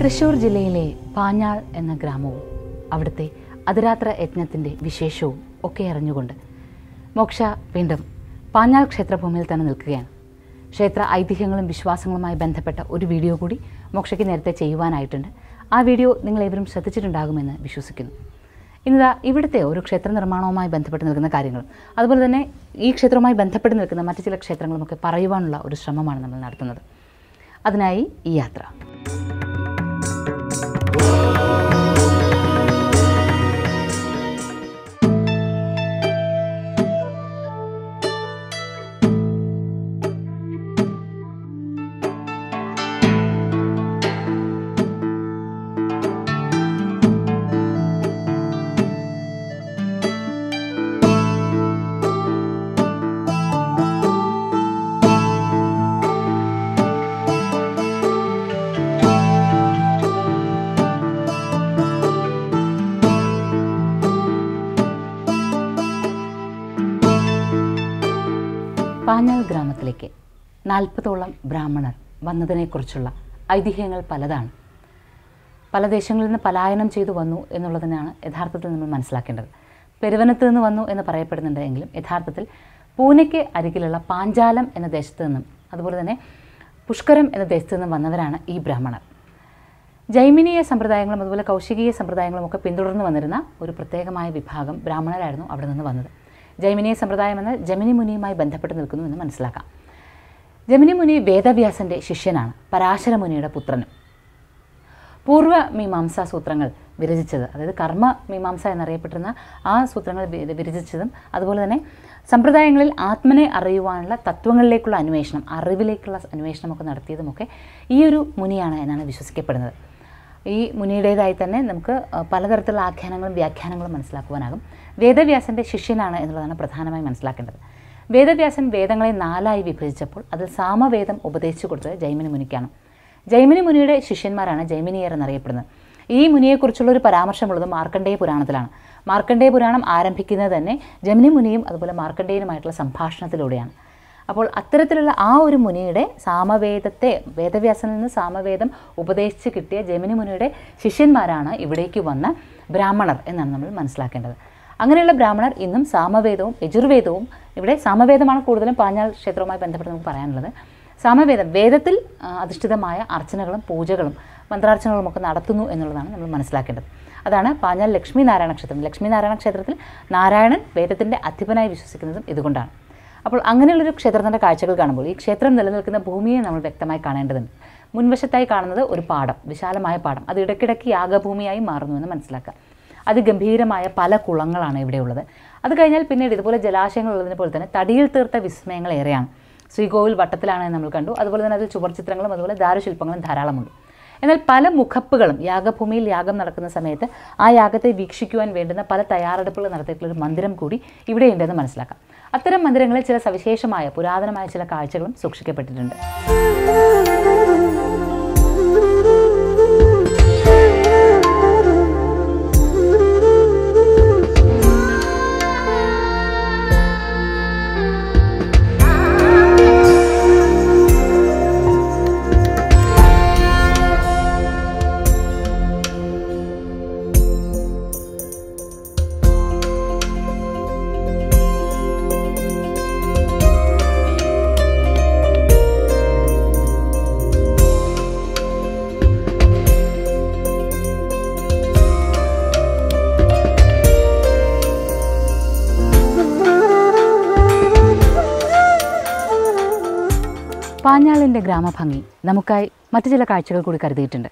തൃശൂർ ജില്ലയിലെ പാഞ്ഞാൾ എന്ന ഗ്രാമവും അവിടുത്തെ അതിരാത്ര യജ്ഞത്തിന്റെ വിശേഷവും ഒക്കെ അറിഞ്ഞുകൊണ്ട് മോക്ഷ വീണ്ടും പാഞ്ഞാൾ ക്ഷേത്രഭൂമിയിൽ തന്നെ നിൽക്കുകയാണ്. ക്ഷേത്ര ഐതിഹ്യങ്ങളും വിശ്വാസങ്ങളുമായി ബന്ധപ്പെട്ട ഒരു വീഡിയോ കൂടി മോക്ഷയ്ക്ക് നേരത്തെ ചെയ്യുവാനായിട്ടുണ്ട്. ആ വീഡിയോ നിങ്ങളേവരും ശ്രദ്ധിച്ചിട്ടുണ്ടാകുമെന്ന് വിശ്വസിക്കുന്നു. ഇന്നിതാ ഇവിടുത്തെ ഒരു ക്ഷേത്ര നിർമ്മാണവുമായി ബന്ധപ്പെട്ട് നിൽക്കുന്ന കാര്യങ്ങളും അതുപോലെ തന്നെ ഈ ക്ഷേത്രവുമായി ബന്ധപ്പെട്ട് നിൽക്കുന്ന മറ്റു ചില ക്ഷേത്രങ്ങളുമൊക്കെ പറയുവാനുള്ള ഒരു ശ്രമമാണ് നമ്മൾ നടത്തുന്നത്. അതിനായി ഈ യാത്ര. പാഞ്ഞാൾ ഗ്രാമത്തിലേക്ക് നാൽപ്പതോളം ബ്രാഹ്മണർ വന്നതിനെക്കുറിച്ചുള്ള ഐതിഹ്യങ്ങൾ പലതാണ്. പല ദേശങ്ങളിൽ നിന്ന് പലായനം ചെയ്തു വന്നു എന്നുള്ളതിനാണ് യഥാർത്ഥത്തിൽ നമ്മൾ മനസ്സിലാക്കേണ്ടത്. പെരുവനത്ത് നിന്ന് വന്നു എന്ന് പറയപ്പെടുന്നുണ്ടെങ്കിലും യഥാർത്ഥത്തിൽ പൂനെക്ക് അരികിലുള്ള പാഞ്ചാലം എന്ന ദേശത്ത് നിന്നും അതുപോലെ തന്നെ പുഷ്കരം എന്ന ദേശത്ത് നിന്നും വന്നവരാണ് ഈ ബ്രാഹ്മണർ. ജൈമിനീയ സമ്പ്രദായങ്ങളും അതുപോലെ കൗശികീയ സമ്പ്രദായങ്ങളും ഒക്കെ പിന്തുടർന്ന് വന്നിരുന്ന ഒരു പ്രത്യേകമായ വിഭാഗം ബ്രാഹ്മണരായിരുന്നു അവിടെ നിന്ന് വന്നത്. ജൈമിനീയ സമ്പ്രദായം എന്നാൽ ജമിനി മുനിയുമായി ബന്ധപ്പെട്ട് നിൽക്കുന്നു എന്ന് മനസ്സിലാക്കാം. ജമിനി മുനി വേദവ്യാസന്റെ ശിഷ്യനാണ് പരാശര മുനിയുടെ പുത്രനും. പൂർവ മീമാംസാ സൂത്രങ്ങൾ വിരചിച്ചത് അതായത് കർമ്മ മീമാംസ എന്നറിയപ്പെട്ടിരുന്ന ആ സൂത്രങ്ങൾ വിരചിച്ചതും അതുപോലെ തന്നെ സമ്പ്രദായങ്ങളിൽ ആത്മനെ അറിയുവാനുള്ള തത്വങ്ങളിലേക്കുള്ള അന്വേഷണം അറിവിലേക്കുള്ള അന്വേഷണമൊക്കെ നടത്തിയതുമൊക്കെ ഈ ഒരു മുനിയാണ് എന്നാണ് വിശ്വസിക്കപ്പെടുന്നത്. ഈ മുനിയുടേതായി തന്നെ നമുക്ക് പലതരത്തിലുള്ള ആഖ്യാനങ്ങളും വ്യാഖ്യാനങ്ങളും മനസ്സിലാക്കുവാനാകും. വേദവ്യാസന്റെ ശിഷ്യനാണ് എന്നുള്ളതാണ് പ്രധാനമായി മനസ്സിലാക്കേണ്ടത്. വേദവ്യാസൻ വേദങ്ങളെ നാലായി വിഭജിച്ചപ്പോൾ അതിൽ സാമവേദം ഉപദേശിച്ചു കൊടുത്തത് ജൈമിനി മുനിക്കാണ്. ജൈമിനി മുനിയുടെ ശിഷ്യന്മാരാണ് ജൈമിനിയർ എന്നറിയപ്പെടുന്നത്. ഈ മുനിയെക്കുറിച്ചുള്ള ഒരു പരാമർശമുള്ളത് മാർക്കണ്ഡേയ പുരാണത്തിലാണ്. മാർക്കണ്ഡേയ പുരാണം ആരംഭിക്കുന്നത് തന്നെ ജമിനി മുനിയും അതുപോലെ മാർക്കണ്ഡേയനുമായിട്ടുള്ള സംഭാഷണത്തിലൂടെയാണ്. അപ്പോൾ അത്തരത്തിലുള്ള ആ ഒരു മുനിയുടെ സാമവേദത്തെ വേദവ്യാസനിൽ നിന്ന് സാമവേദം ഉപദേശിച്ച് കിട്ടിയ ജമിനി മുനിയുടെ ശിഷ്യന്മാരാണ് ഇവിടേക്ക് വന്ന ബ്രാഹ്മണർ എന്നാണ് നമ്മൾ മനസ്സിലാക്കേണ്ടത്. അങ്ങനെയുള്ള ബ്രാഹ്മണർ ഇന്നും സാമവേദവും യജുർവേദവും ഇവിടെ സാമവേദമാണ് കൂടുതലും പാഞ്ഞാൽ ക്ഷേത്രവുമായി ബന്ധപ്പെട്ട് നമുക്ക് പറയാനുള്ളത്. സാമവേദം വേദത്തിൽ അധിഷ്ഠിതമായ അർച്ചനകളും പൂജകളും മന്ത്രാർച്ചനകളും ഒക്കെ നടത്തുന്നു എന്നുള്ളതാണ് നമ്മൾ മനസ്സിലാക്കേണ്ടത്. അതാണ് പാഞ്ഞാൽ ലക്ഷ്മി നാരായണ ക്ഷേത്രം. ലക്ഷ്മി നാരായണ ക്ഷേത്രത്തിൽ നാരായണൻ വേദത്തിന്റെ അധിപനായി വിശ്വസിക്കുന്നതും ഇതുകൊണ്ടാണ്. അപ്പോൾ അങ്ങനെയുള്ളൊരു ക്ഷേത്രത്തിന്റെ കാഴ്ചകൾ കാണുമ്പോൾ ഈ ക്ഷേത്രം നിലനിൽക്കുന്ന ഭൂമിയെ നമ്മൾ വ്യക്തമായി കാണേണ്ടതുണ്ട്. മുൻവശത്തായി കാണുന്നത് ഒരു പാടം വിശാലമായ പാടം. അത് ഇടയ്ക്കിടയ്ക്ക് യാഗഭൂമിയായി മാറുന്നുവെന്ന് മനസ്സിലാക്കാം അതിഗംഭീരമായ പല കുളങ്ങളാണ് ഇവിടെയുള്ളത്. അത് കഴിഞ്ഞാൽ പിന്നീട് ഇതുപോലെ ജലാശയങ്ങൾ ഉള്ളതിനെ പോലെ തന്നെ തടിയിൽ തീർത്ത വിസ്മയങ്ങൾ ഏറെയാണ്. ശ്രീകോവിൽ വട്ടത്തിലാണ് നമ്മൾ കണ്ടു. അതുപോലെ തന്നെ അതിൽ ചുവർ ചിത്രങ്ങളും അതുപോലെ ദാരുശില്പങ്ങളും ധാരാളമുണ്ട്. എന്നാൽ പല മുഖപ്പുകളും യാഗഭൂമിയിൽ യാഗം നടക്കുന്ന സമയത്ത് ആ യാഗത്തെ വീക്ഷിക്കുവാൻ വേണ്ടുന്ന പല തയ്യാറെടുപ്പുകൾ നടത്തിയിട്ടുള്ള ഒരു മന്ദിരം കൂടി ഇവിടെയുണ്ടെന്ന് മനസ്സിലാക്കാം. അത്തരം മന്ദിരങ്ങളിൽ ചില സവിശേഷമായ പുരാതനമായ ചില കാഴ്ചകളും സൂക്ഷിക്കപ്പെട്ടിട്ടുണ്ട്. പാഞ്ഞാളിന്റെ ഗ്രാമഭംഗി നമുക്കായി മറ്റു ചില കാഴ്ചകൾ കൂടി കരുതിയിട്ടുണ്ട്.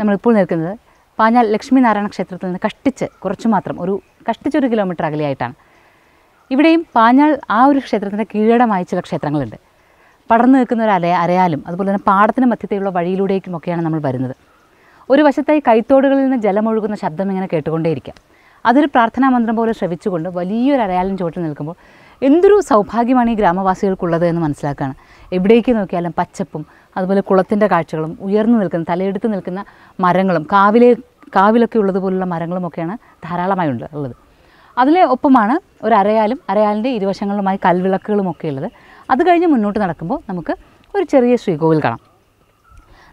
നമ്മളിപ്പോൾ നിൽക്കുന്നത് പാഞ്ഞാൽ ലക്ഷ്മി നാരായണ ക്ഷേത്രത്തിൽ നിന്ന് കഷ്ടിച്ച് കുറച്ചു മാത്രം ഒരു കഷ്ടിച്ചൊരു കിലോമീറ്റർ അകലെയായിട്ടാണ്. ഇവിടെയും പാഞ്ഞാൾ ആ ഒരു ക്ഷേത്രത്തിന്റെ കീഴടമായ ചില ക്ഷേത്രങ്ങളുണ്ട്. പടർന്നു നിൽക്കുന്ന ഒരു അല അരയാലും അതുപോലെ തന്നെ പാടത്തിന് മധ്യത്തെയുള്ള വഴിയിലൂടേക്കുമൊക്കെയാണ് നമ്മൾ വരുന്നത്. ഒരു വശത്തായി കൈത്തോടുകളിൽ നിന്ന് ജലമൊഴുകുന്ന ശബ്ദം ഇങ്ങനെ കേട്ടുകൊണ്ടേയിരിക്കാം. അതൊരു പ്രാർത്ഥനാ മന്ത്രം പോലെ ശ്രവിച്ചുകൊണ്ട് വലിയൊരു അരയാലും ചുവട്ടിൽ നിൽക്കുമ്പോൾ എന്തൊരു സൗഭാഗ്യമാണ് ഈ ഗ്രാമവാസികൾക്കുള്ളത് എന്ന് മനസ്സിലാക്കുകയാണ് എവിടേക്ക് നോക്കിയാലും പച്ചപ്പും അതുപോലെ കുളത്തിന്റെ കാഴ്ചകളും ഉയർന്നു നിൽക്കുന്ന തലയെടുത്ത് നിൽക്കുന്ന മരങ്ങളും കാവിലെ കാവിലൊക്കെ ഉള്ളതുപോലുള്ള മരങ്ങളുമൊക്കെയാണ് ധാരാളമായി ഉണ്ട് ഉള്ളത്. അതിലെ ഒപ്പമാണ് ഒരു അരയാലും അരയാലിന്റെ ഇരുവശങ്ങളിലുമായി കൽവിളക്കുകളുമൊക്കെ ഉള്ളത്. അത് കഴിഞ്ഞ് മുന്നോട്ട് നടക്കുമ്പോൾ നമുക്ക് ഒരു ചെറിയ ശ്രീകോവിൽ കാണാം.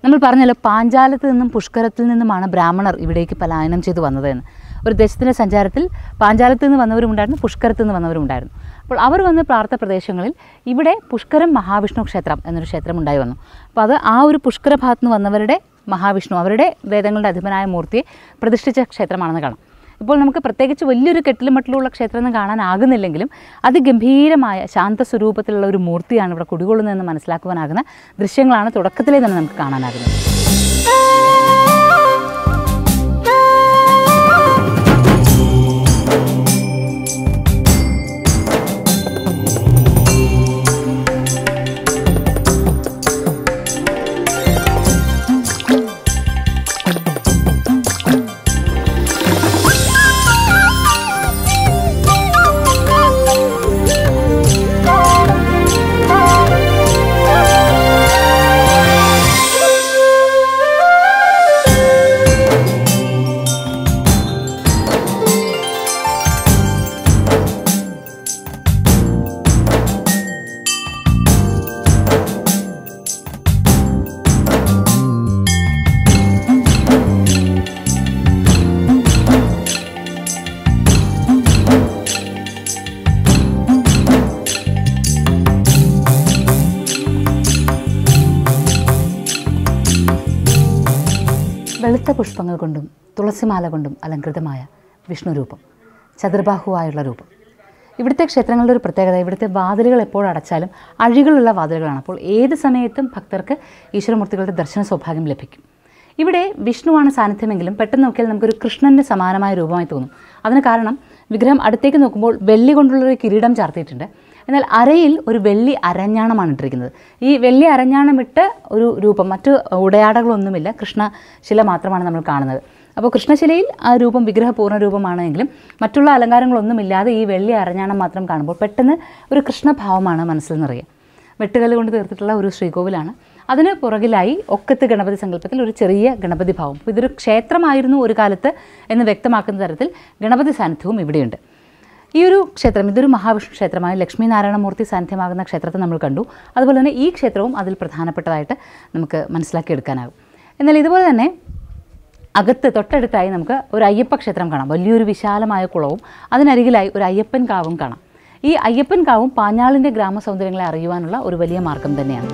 നമ്മൾ പറഞ്ഞല്ലോ പാഞ്ചാലത്ത് നിന്നും പുഷ്കരത്തിൽ നിന്നുമാണ് ബ്രാഹ്മണർ ഇവിടേക്ക് പലായനം ചെയ്തു വന്നതെന്ന്. ഒരു ദേശത്തിന്റെ സഞ്ചാരത്തിൽ പാഞ്ചാലത്ത് നിന്ന് വന്നവരുമുണ്ടായിരുന്നു പുഷ്കരത്ത് നിന്ന് വന്നവരുമുണ്ടായിരുന്നു. അപ്പോൾ അവർ വന്ന് പ്രാർത്ഥ പ്രദേശങ്ങളിൽ ഇവിടെ പുഷ്കരം മഹാവിഷ്ണു ക്ഷേത്രം എന്നൊരു ക്ഷേത്രം ഉണ്ടായി വന്നു. അപ്പോൾ അത് ആ ഒരു പുഷ്കര ഭാഗത്ത് നിന്ന് വന്നവരുടെ മഹാവിഷ്ണു അവരുടെ വേദങ്ങളുടെ അധിപനായ മൂർത്തിയെ പ്രതിഷ്ഠിച്ച ക്ഷേത്രമാണെന്ന് കാണാം. ഇപ്പോൾ നമുക്ക് പ്രത്യേകിച്ച് വലിയൊരു കെട്ടിലും മട്ടിലുള്ള ക്ഷേത്രമൊന്നും കാണാനാകുന്നില്ലെങ്കിലും അതിഗംഭീരമായ ശാന്ത സ്വരൂപത്തിലുള്ള ഒരു മൂർത്തിയാണ് ഇവിടെ കുടികൊള്ളുന്നതെന്ന് മനസ്സിലാക്കുവാനാകുന്ന ദൃശ്യങ്ങളാണ് തുടക്കത്തിലേ തന്നെ നമുക്ക് കാണാനാകുന്നത്. വെളുത്ത പുഷ്പങ്ങൾ കൊണ്ടും തുളസിമാല കൊണ്ടും അലങ്കൃതമായ വിഷ്ണു രൂപം ചതുർബാഹുവായുള്ള രൂപം. ഇവിടുത്തെ ക്ഷേത്രങ്ങളുടെ ഒരു പ്രത്യേകത ഇവിടുത്തെ വാതിലുകൾ എപ്പോൾ അടച്ചാലും അഴികളുള്ള വാതിലുകളാണ്. അപ്പോൾ ഏത് സമയത്തും ഭക്തർക്ക് ഈശ്വരമൂർത്തികളുടെ ദർശന സൗഭാഗ്യം ലഭിക്കും. ഇവിടെ വിഷ്ണുവാണ് സാന്നിധ്യമെങ്കിലും പെട്ടെന്ന് നോക്കിയാൽ നമുക്കൊരു കൃഷ്ണന്റെ സമാനമായ രൂപമായി തോന്നും. അതിന് കാരണം വിഗ്രഹം അടുത്തേക്ക് നോക്കുമ്പോൾ വെള്ളി കൊണ്ടുള്ളൊരു കിരീടം ചാർത്തിയിട്ടുണ്ട്. എന്നാൽ അരയിൽ ഒരു വെള്ളി അരഞ്ഞാണമാണ് ഇട്ടിരിക്കുന്നത്. ഈ വെള്ളി അരഞ്ഞാണമിട്ട് ഒരു രൂപം മറ്റ് ഉടയാടകളൊന്നുമില്ല. കൃഷ്ണശില മാത്രമാണ് നമ്മൾ കാണുന്നത്. അപ്പോൾ കൃഷ്ണശിലയിൽ ആ രൂപം വിഗ്രഹപൂർണ രൂപമാണെങ്കിലും മറ്റുള്ള അലങ്കാരങ്ങളൊന്നുമില്ലാതെ ഈ വെള്ളി അരഞ്ഞാണം മാത്രം കാണുമ്പോൾ പെട്ടെന്ന് ഒരു കൃഷ്ണഭാവമാണ് മനസ്സിൽ നിറയുക വെട്ടുകല്ല് കൊണ്ട് തീർത്തിട്ടുള്ള ഒരു ശ്രീകോവിലാണ്. അതിന് പുറകിലായി ഒക്കത്ത് ഗണപതി സങ്കല്പത്തിൽ ഒരു ചെറിയ ഗണപതി ഭാവം ഇതൊരു ക്ഷേത്രമായിരുന്നു ഒരു കാലത്ത് എന്ന് വ്യക്തമാക്കുന്ന തരത്തിൽ ഗണപതി സാന്നിധ്യവും ഇവിടെയുണ്ട്. ഈ ഒരു ക്ഷേത്രം ഇതൊരു മഹാവിഷ്ണു ക്ഷേത്രമായ ലക്ഷ്മി നാരായണമൂർത്തി സാന്നിധ്യമാകുന്ന ക്ഷേത്രത്തെ നമ്മൾ കണ്ടു. അതുപോലെ തന്നെ ഈ ക്ഷേത്രവും അതിൽ പ്രധാനപ്പെട്ടതായിട്ട് നമുക്ക് മനസ്സിലാക്കിയെടുക്കാനാകും എന്നാൽ ഇതുപോലെ തന്നെ അകത്ത് തൊട്ടടുത്തായി നമുക്ക് ഒരു അയ്യപ്പ ക്ഷേത്രം കാണാം. വലിയൊരു വിശാലമായ കുളവും അതിനരികിലായി ഒരു അയ്യപ്പൻ കാവും കാണാം. ഈ അയ്യപ്പൻ കാവും പാഞ്ഞാളിന്റെ ഗ്രാമസൗന്ദര്യങ്ങളെ അറിയുവാനുള്ള ഒരു വലിയ മാർഗം തന്നെയാണ്.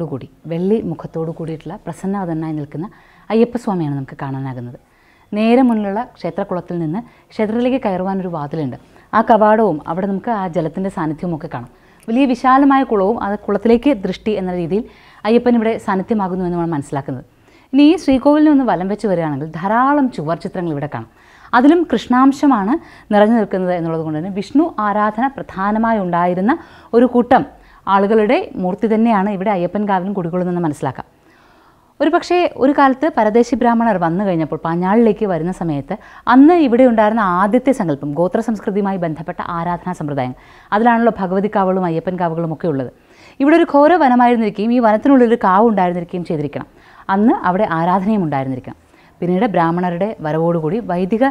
തെളിഞ്ഞ മുഖത്തോടു കൂടി വെള്ളി മുഖത്തോടു കൂടിയിട്ടുള്ള പ്രസന്നവതനായി നിൽക്കുന്ന അയ്യപ്പസ്വാമിയാണ് നമുക്ക് കാണാനാകുന്നത്. നേരെ മുന്നിലുള്ള ക്ഷേത്രക്കുളത്തിൽ നിന്ന് ക്ഷേത്രത്തിലേക്ക് കയറുവാനൊരു വാതിലുണ്ട്. ആ കവാടവും അവിടെ നമുക്ക് ആ ജലത്തിന്റെ സാന്നിധ്യവും ഒക്കെ കാണാം. വലിയ വിശാലമായ കുളവും അത് കുളത്തിലേക്ക് ദൃഷ്ടി എന്ന രീതിയിൽ അയ്യപ്പൻ ഇവിടെ സാന്നിധ്യമാകുന്നു എന്ന് നമ്മൾ മനസ്സിലാക്കുന്നത്. ഇനി ഈ ശ്രീകോവിലിൽ ഒന്ന് വലം വെച്ച് വരികയാണെങ്കിൽ ധാരാളം ചുവർ ചിത്രങ്ങൾ ഇവിടെ കാണാം. അതിലും കൃഷ്ണാംശമാണ് നിറഞ്ഞു നിൽക്കുന്നത് എന്നുള്ളത് കൊണ്ട് തന്നെ വിഷ്ണു ആരാധന പ്രധാനമായി ഉണ്ടായിരുന്ന ഒരു കൂട്ടം ആളുകളുടെ മൂർത്തി തന്നെയാണ് ഇവിടെ അയ്യപ്പൻ കാവിലും കുടികൊള്ളുന്നതെന്ന് മനസ്സിലാക്കാം. ഒരു പക്ഷേ ഒരു കാലത്ത് പരദേശി ബ്രാഹ്മണർ വന്നു കഴിഞ്ഞപ്പോൾ പാഞ്ഞാളിലേക്ക് വരുന്ന സമയത്ത് അന്ന് ഇവിടെ ഉണ്ടായിരുന്ന ആദ്യത്തെ സങ്കല്പം ഗോത്ര സംസ്കൃതിയുമായി ബന്ധപ്പെട്ട ആരാധനാ സമ്പ്രദായം. അതിലാണല്ലോ ഭഗവതി കാവുകളും അയ്യപ്പൻ കാവുകളും ഒക്കെ ഉള്ളത്. ഇവിടെ ഒരു ഘോര വനമായിരുന്നിരിക്കുകയും ഈ വനത്തിനുള്ളിൽ ഒരു കാവ് ഉണ്ടായിരുന്നിരിക്കുകയും ചെയ്തിരിക്കണം. അന്ന് അവിടെ ആരാധനയും ഉണ്ടായിരുന്നിരിക്കണം. പിന്നീട് ബ്രാഹ്മണരുടെ വരവോടുകൂടി വൈദിക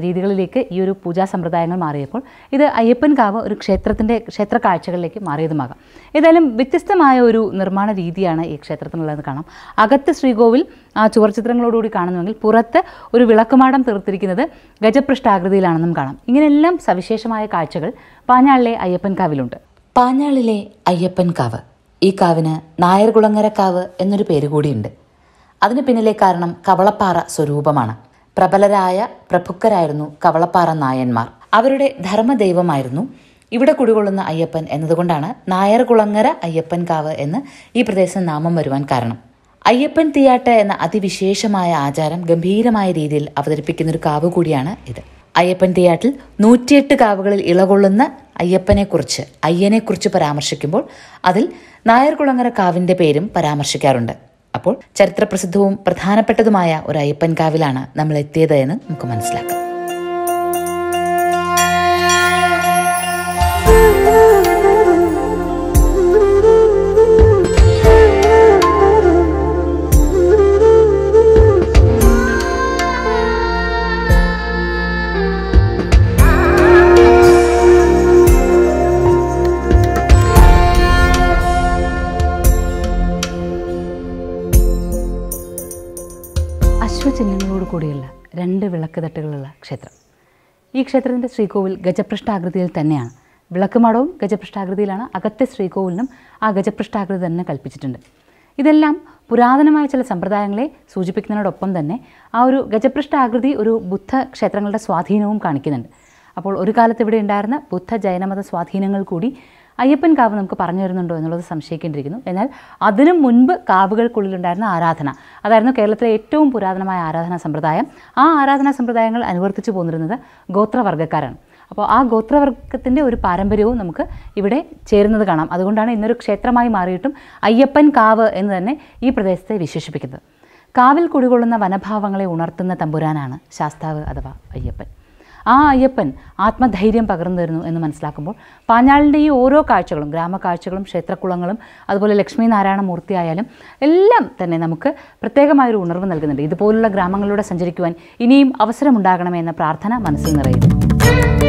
രീതികളിലേക്ക് ഈ ഒരു പൂജാ സമ്പ്രദായങ്ങൾ മാറിയപ്പോൾ ഇത് അയ്യപ്പൻ കാവ് ഒരു ക്ഷേത്രത്തിന്റെ ക്ഷേത്ര കാഴ്ചകളിലേക്ക് മാറിയതുമാകാം. ഏതായാലും വ്യത്യസ്തമായ ഒരു നിർമ്മാണ രീതിയാണ് ഈ ക്ഷേത്രത്തിനുള്ളതെന്ന് കാണാം. അകത്ത് ശ്രീകോവിൽ ആ ചുവർ ചിത്രങ്ങളോടുകൂടി കാണുന്നുവെങ്കിൽ പുറത്ത് ഒരു വിളക്കുമാടം തീർത്തിരിക്കുന്നത് ഗജപൃഷ്ഠാകൃതിയിലാണെന്നും കാണാം. ഇങ്ങനെയെല്ലാം സവിശേഷമായ കാഴ്ചകൾ പാഞ്ഞാളിലെ അയ്യപ്പൻ കാവിലുണ്ട്. പാഞ്ഞാളിലെ അയ്യപ്പൻ കാവ്. ഈ കാവിന് നായർകുളങ്ങര കാവ് എന്നൊരു പേര് കൂടിയുണ്ട് അതിന് പിന്നിലെ കാരണം കവളപ്പാറ സ്വരൂപമാണ്. പ്രബലരായ പ്രഭുക്കരായിരുന്നു കവളപ്പാറ നായന്മാർ. അവരുടെ ധർമ്മദൈവമായിരുന്നു ഇവിടെ കുടികൊള്ളുന്ന അയ്യപ്പൻ എന്നതുകൊണ്ടാണ് നായർകുളങ്ങര അയ്യപ്പൻ കാവ് എന്ന് ഈ പ്രദേശം നാമം വരുവാൻ കാരണം. അയ്യപ്പൻ തീയാട്ട എന്ന അതിവിശേഷമായ ആചാരം ഗംഭീരമായ രീതിയിൽ അവതരിപ്പിക്കുന്ന ഒരു കാവ് കൂടിയാണ് ഇത്. അയ്യപ്പൻ തീയാട്ടിൽ നൂറ്റിയെട്ട് കാവുകളിൽ ഇളകൊള്ളുന്ന അയ്യപ്പനെക്കുറിച്ച് അയ്യനെക്കുറിച്ച് പരാമർശിക്കുമ്പോൾ അതിൽ നായർകുളങ്ങര കാവിന്റെ പേരും പരാമർശിക്കാറുണ്ട്. അപ്പോൾ ചരിത്രപ്രസിദ്ധവും പ്രധാനപ്പെട്ടതുമായ ഒരു അയ്യപ്പൻകാവിലാണ് നമ്മൾ എത്തിയത് എന്ന് നമുക്ക് മനസ്സിലാക്കാം. രണ്ട് വിളക്ക് തട്ടുകളുള്ള ക്ഷേത്രം. ഈ ക്ഷേത്രത്തിന്റെ ശ്രീകോവിൽ ഗജപൃഷ്ഠാകൃതിയിൽ തന്നെയാണ്. വിളക്കുമാടവും ഗജപൃഷ്ഠാകൃതിയിലാണ് അകത്തെ ശ്രീകോവിലിനും ആ ഗജപൃഷ്ഠാകൃതി തന്നെ കൽപ്പിച്ചിട്ടുണ്ട്. ഇതെല്ലാം പുരാതനമായ ചില സമ്പ്രദായങ്ങളെ സൂചിപ്പിക്കുന്നതിനോടൊപ്പം തന്നെ ആ ഒരു ഗജപൃഷ്ഠാകൃതി ഒരു ബുദ്ധ ക്ഷേത്രങ്ങളുടെ സ്വാധീനവും കാണിക്കുന്നുണ്ട്. അപ്പോൾ ഒരു കാലത്ത് ഇവിടെ ഉണ്ടായിരുന്ന ബുദ്ധ ജൈനമത സ്വാധീനങ്ങൾ കൂടി അയ്യപ്പൻ കാവ് നമുക്ക് പറഞ്ഞു തരുന്നുണ്ടോ എന്നുള്ളത് സംശയിക്കേണ്ടിയിരിക്കുന്നു. എന്നാൽ അതിനു മുൻപ് കാവുകൾക്കുള്ളിലുണ്ടായിരുന്ന ആരാധന അതായിരുന്നു കേരളത്തിലെ ഏറ്റവും പുരാതനമായ ആരാധനാ സമ്പ്രദായം. ആ ആരാധനാ സമ്പ്രദായങ്ങൾ അനുവർത്തിച്ചു പോന്നിരുന്നത് ഗോത്രവർഗക്കാരാണ്. അപ്പോൾ ആ ഗോത്രവർഗത്തിന്റെ ഒരു പാരമ്പര്യവും നമുക്ക് ഇവിടെ ചേരുന്നത് കാണാം. അതുകൊണ്ടാണ് ഇന്നൊരു ക്ഷേത്രമായി മാറിയിട്ടും അയ്യപ്പൻ കാവ് എന്ന് തന്നെ ഈ പ്രദേശത്തെ വിശേഷിപ്പിക്കുന്നത്. കാവിൽ കുടികൊള്ളുന്ന വനഭാവങ്ങളെ ഉണർത്തുന്ന തമ്പുരാനാണ് ശാസ്താവ് അഥവാ അയ്യപ്പൻ. ആ അയ്യപ്പൻ ആത്മധൈര്യം പകർന്നു തരുന്നു എന്ന് മനസ്സിലാക്കുമ്പോൾ പാഞ്ഞാളിന്റെ ഈ ഓരോ കാഴ്ചകളും ഗ്രാമക്കാഴ്ചകളും ക്ഷേത്രക്കുളങ്ങളും അതുപോലെ ലക്ഷ്മി നാരായണ മൂർത്തിയായാലും എല്ലാം തന്നെ നമുക്ക് പ്രത്യേകമായൊരു ഉണർവ് നൽകുന്നുണ്ട്. ഇതുപോലുള്ള ഗ്രാമങ്ങളിലൂടെ സഞ്ചരിക്കുവാൻ ഇനിയും അവസരമുണ്ടാകണമെന്ന പ്രാർത്ഥന മനസ്സിൽ നിറയുന്നു.